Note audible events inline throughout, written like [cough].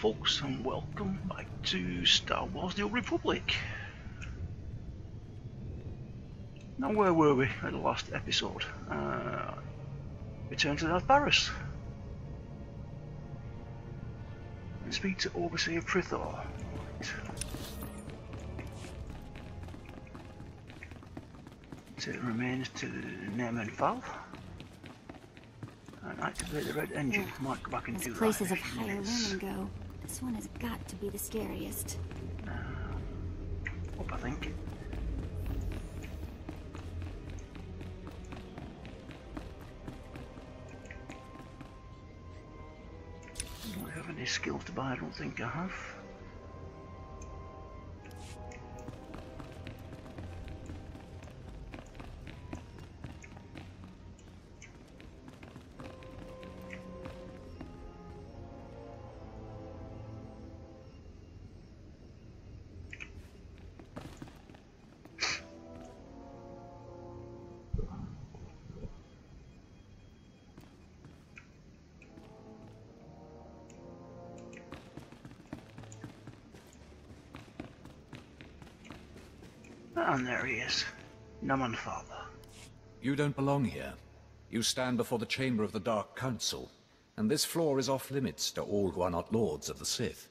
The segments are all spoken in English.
folks, and welcome back to Star Wars The Old Republic. Now, where were we at the last episode? Uh, return to Darth Baras. And speak to Overseer Prithor. Right. So it remains to Nemen Val. And activate the red engine. Might go back and As do places that. of higher Yes. learning go, this one has got to be the scariest. Up, I think. Do I have any skills to buy? I don't think I have. And there he is. Naman Father. You don't belong here. You stand before the chamber of the Dark Council, and this floor is off limits to all who are not lords of the Sith.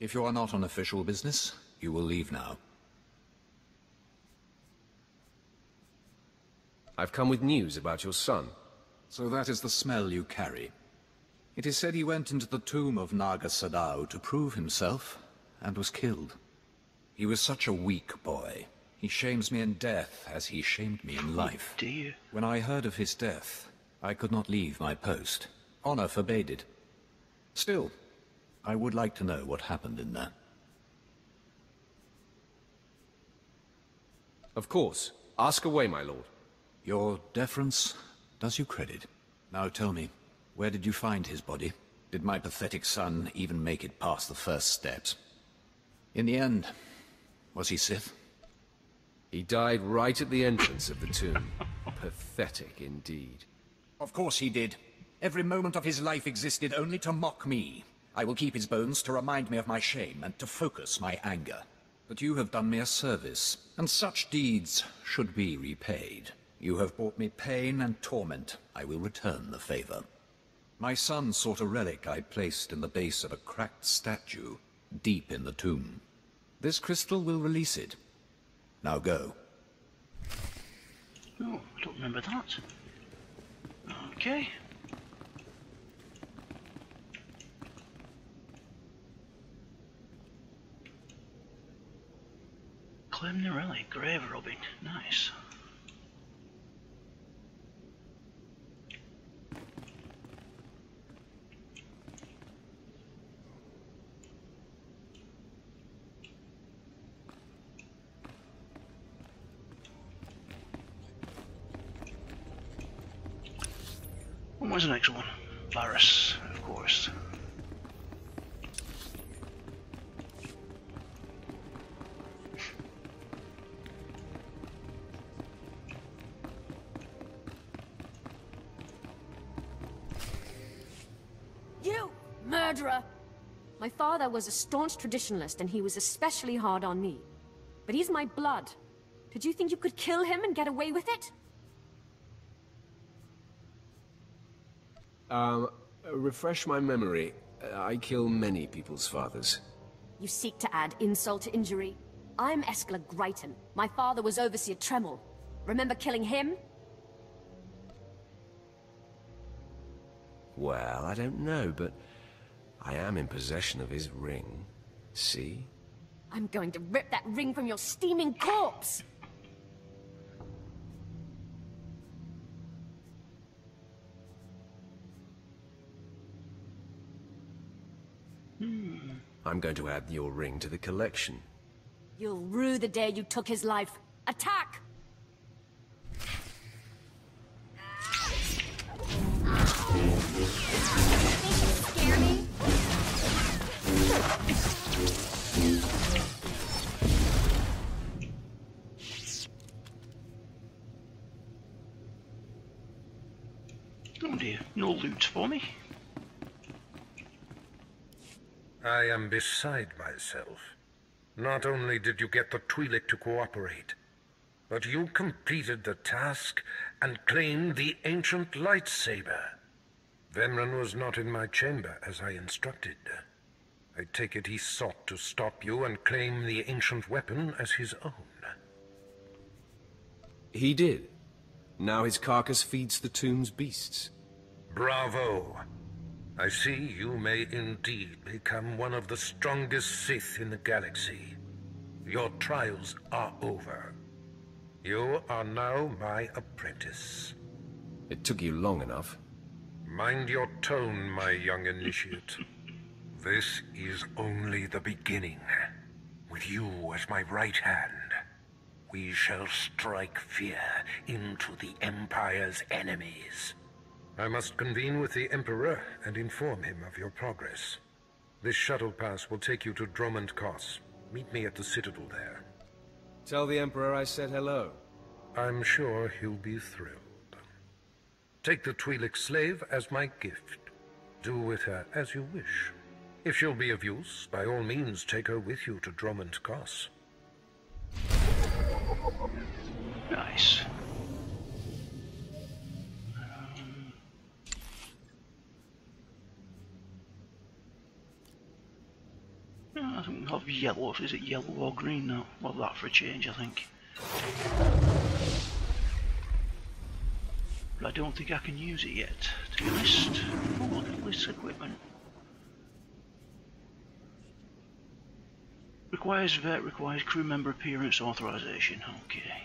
If you are not on official business, you will leave now. I've come with news about your son. So that is the smell you carry. It is said he went into the tomb of Naga Sadow to prove himself, and was killed. He was such a weak boy. He shames me in death as he shamed me in oh, life. Dear. When I heard of his death, I could not leave my post. Honor forbade it. Still, I would like to know what happened in there. Of course. Ask away, my lord. Your deference does you credit. Now tell me, where did you find his body? Did my pathetic son even make it past the first steps? In the end, was he Sith? He died right at the entrance of the tomb. [laughs] Pathetic indeed. Of course he did. Every moment of his life existed only to mock me. I will keep his bones to remind me of my shame and to focus my anger. But you have done me a service, and such deeds should be repaid. You have brought me pain and torment. I will return the favor. My son sought a relic I placed in the base of a cracked statue, deep in the tomb. This crystal will release it. Now go. Oh, I don't remember that. Okay. The relic, grave robbing. Nice. What was the next one? Varus, of course. You murderer! My father was a staunch traditionalist and he was especially hard on me. But he's my blood. Did you think you could kill him and get away with it? Um, refresh my memory. Uh, I kill many people's fathers. You seek to add insult to injury. I'm Eskla Gryton. My father was Overseer Tremel. Remember killing him? Well, I don't know, but I am in possession of his ring. See? I'm going to rip that ring from your steaming corpse! I'm going to add your ring to the collection. You'll rue the day you took his life. Attack! Scare me? Oh dear, no loot for me. I am beside myself. Not only did you get the Twi'lek to cooperate, but you completed the task and claimed the ancient lightsaber. Vemrin was not in my chamber as I instructed. I take it he sought to stop you and claim the ancient weapon as his own. He did. Now his carcass feeds the tomb's beasts. Bravo! I see you may indeed become one of the strongest Sith in the galaxy. Your trials are over. You are now my apprentice. It took you long enough. Mind your tone, my young initiate. [laughs] This is only the beginning. With you as my right hand, we shall strike fear into the Empire's enemies. I must convene with the Emperor and inform him of your progress. This shuttle pass will take you to Dromund Kaas. Meet me at the Citadel there. Tell the Emperor I said hello. I'm sure he'll be thrilled. Take the Twi'lek slave as my gift. Do with her as you wish. If she'll be of use, by all means take her with you to Dromund Kaas. Nice. I think we have yellow. Is it yellow or green now? Well, that for a change, I think. But I don't think I can use it yet, to be honest. Oh, look at this equipment. Requires Vette, requires crew member appearance authorization. Okay.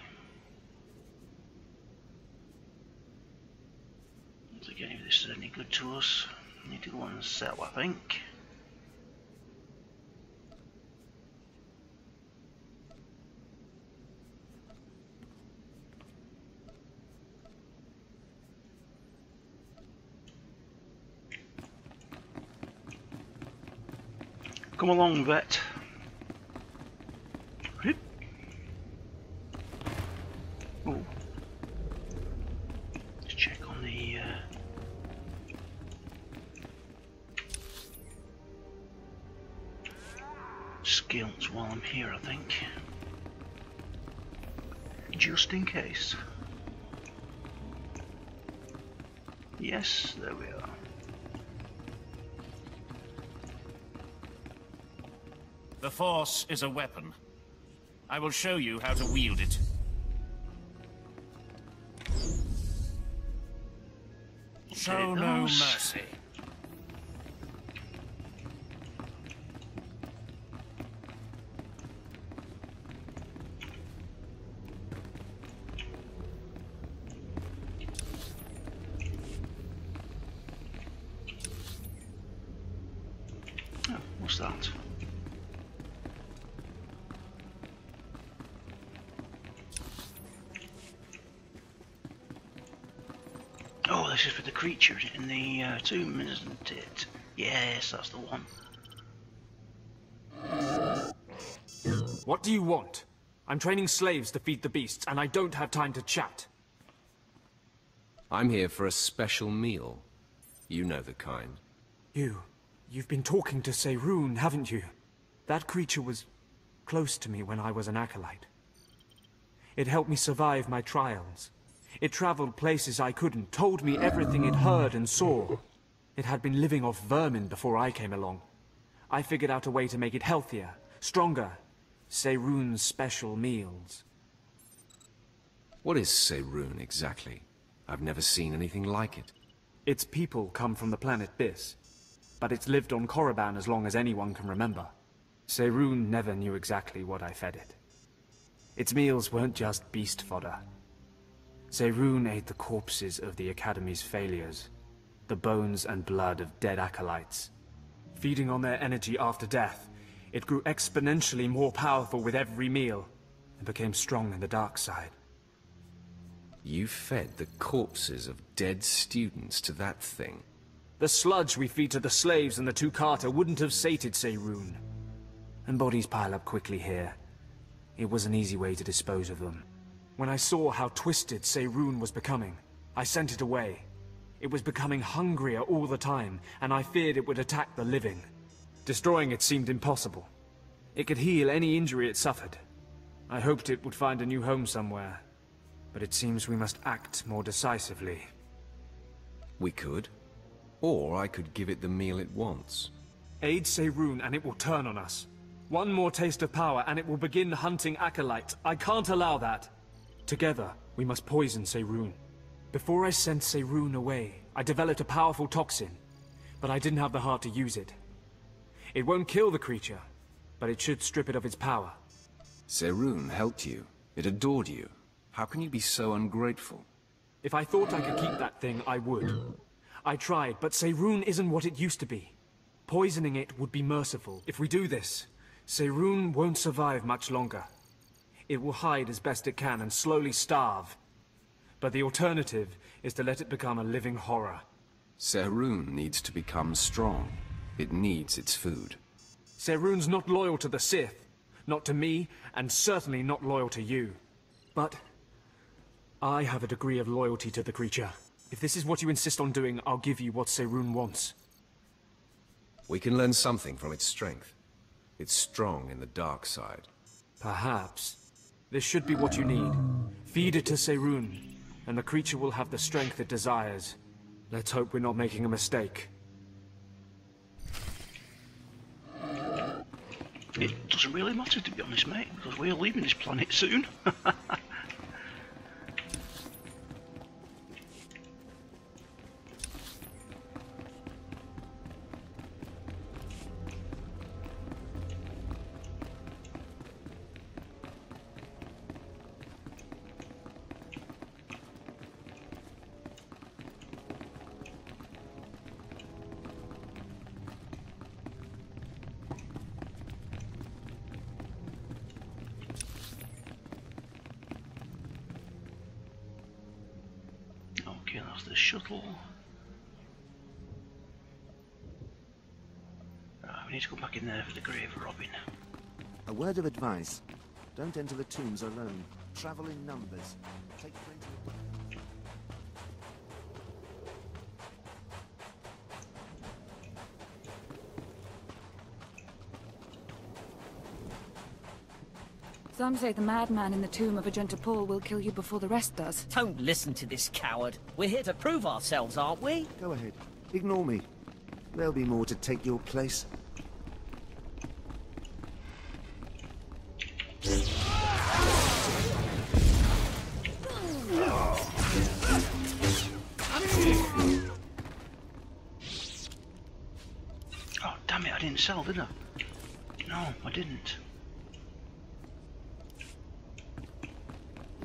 I Don't think any of this is any good to us. Need to go and sell, I think. Come along, Vette. Oh. Let's check on the. Uh... Skills while I'm here, I think. Just in case. Yes, there we are. The Force is a weapon. I will show you how to wield it. Show no mercy. This is for the creature in the uh, tomb, isn't it? Yes, that's the one. What do you want? I'm training slaves to feed the beasts, and I don't have time to chat. I'm here for a special meal. You know the kind. You... you've been talking to Seyrun, haven't you? That creature was close to me when I was an acolyte. It helped me survive my trials. It traveled places I couldn't, told me everything it heard and saw. It had been living off vermin before I came along. I figured out a way to make it healthier, stronger. Seyrun's special meals. What is Seyrun exactly? I've never seen anything like it. Its people come from the planet Bis, but it's lived on Korriban as long as anyone can remember. Seyrun never knew exactly what I fed it. Its meals weren't just beast fodder. Seyrun ate the corpses of the Academy's failures, the bones and blood of dead acolytes. Feeding on their energy after death, it grew exponentially more powerful with every meal, and became strong in the dark side. You fed the corpses of dead students to that thing. The sludge we feed to the slaves and the tuk'ata wouldn't have sated Seyrun. And bodies pile up quickly here. It was an easy way to dispose of them. When I saw how twisted Seyrun was becoming, I sent it away. It was becoming hungrier all the time, and I feared it would attack the living. Destroying it seemed impossible. It could heal any injury it suffered. I hoped it would find a new home somewhere. But it seems we must act more decisively. We could. Or I could give it the meal it wants. Aid Seirun and it will turn on us. One more taste of power and it will begin hunting Acolytes. I can't allow that. Together, we must poison Seirun. Before I sent Seirun away, I developed a powerful toxin, but I didn't have the heart to use it. It won't kill the creature, but it should strip it of its power. Seirun helped you. It adored you. How can you be so ungrateful? If I thought I could keep that thing, I would. I tried, but Seirun isn't what it used to be. Poisoning it would be merciful. If we do this, Seirun won't survive much longer. It will hide as best it can and slowly starve. But the alternative is to let it become a living horror. Seirun needs to become strong. It needs its food. Seirun's not loyal to the Sith. Not to me, and certainly not loyal to you. But... I have a degree of loyalty to the creature. If this is what you insist on doing, I'll give you what Seirun wants. We can learn something from its strength. It's strong in the dark side. Perhaps. This should be what you need. Feed it to Seirun, and the creature will have the strength it desires. Let's hope we're not making a mistake. It doesn't really matter to be honest, mate, because we're leaving this planet soon. [laughs] the shuttle. We need to go back in there for the grave Robin. A word of advice. Don't enter the tombs alone. Travel in numbers. Take Some say the madman in the tomb of Ajunta Pall will kill you before the rest does. Don't listen to this coward. We're here to prove ourselves, aren't we? Go ahead. Ignore me. There'll be more to take your place.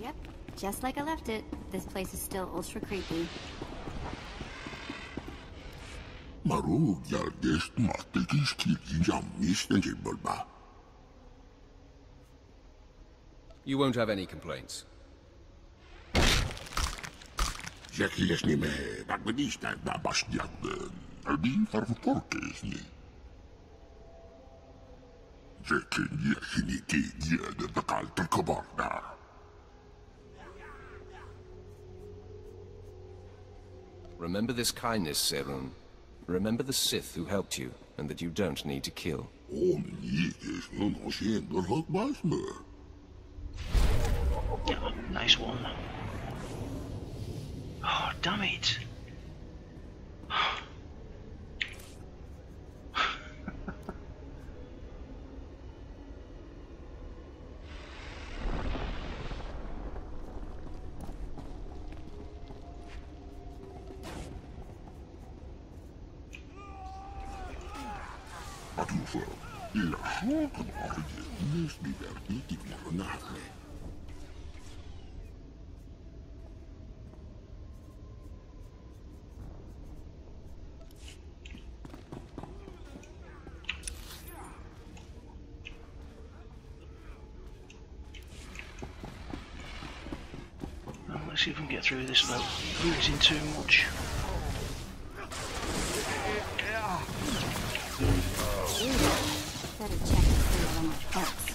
Yep, just like I left it. This place is still ultra creepy. Marug järgest mahtekis kirjin jammisten silbolba. You won't have any complaints. Zekies nime bagmenista na bastiaden. Albi farvutorkesni. Zekin jäsini kiigiede takalta kabarda. Remember this kindness, Serun. Remember the Sith who helped you, and that you don't need to kill. Yeah, nice one. Oh, damn it. Let's see if we can get through this without losing too much. Better check to see how much hurts.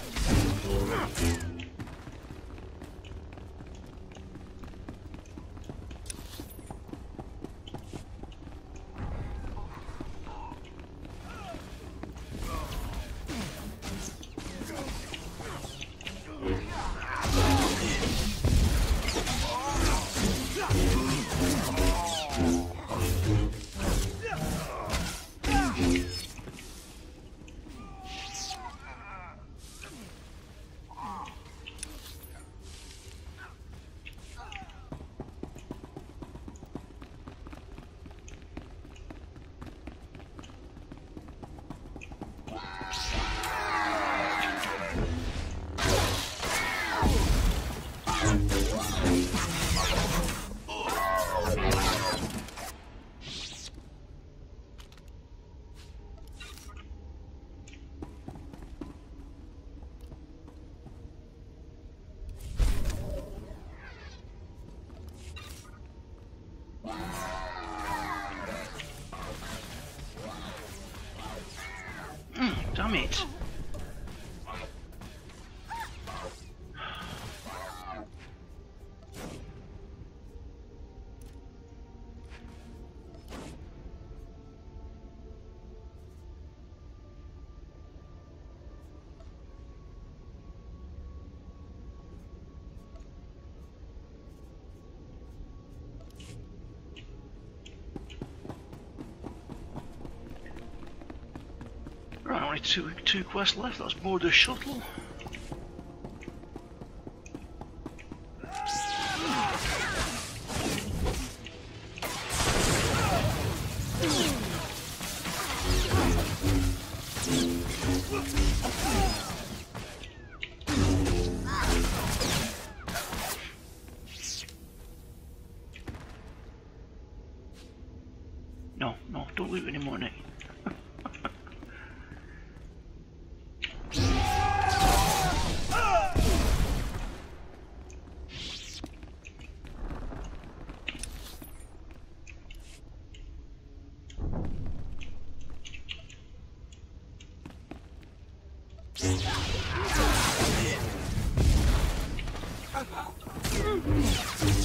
Only two two quests left. That's board the shuttle. Yeah.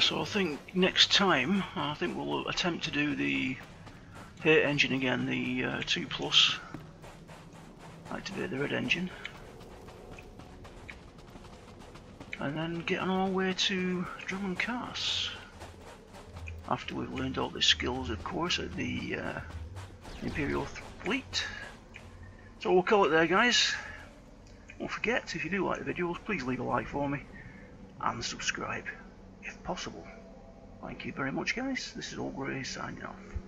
So I think next time, I think we'll attempt to do the hate engine again, the uh, 2 plus. Activate the red engine. And then get on our way to Dromund Kaas. After we've learned all the skills, of course, at the uh, Imperial Fleet. So we'll call it there, guys. Don't forget, if you do like the videos, please leave a like for me and subscribe possible. Thank you very much guys, this is Olgrey signing off.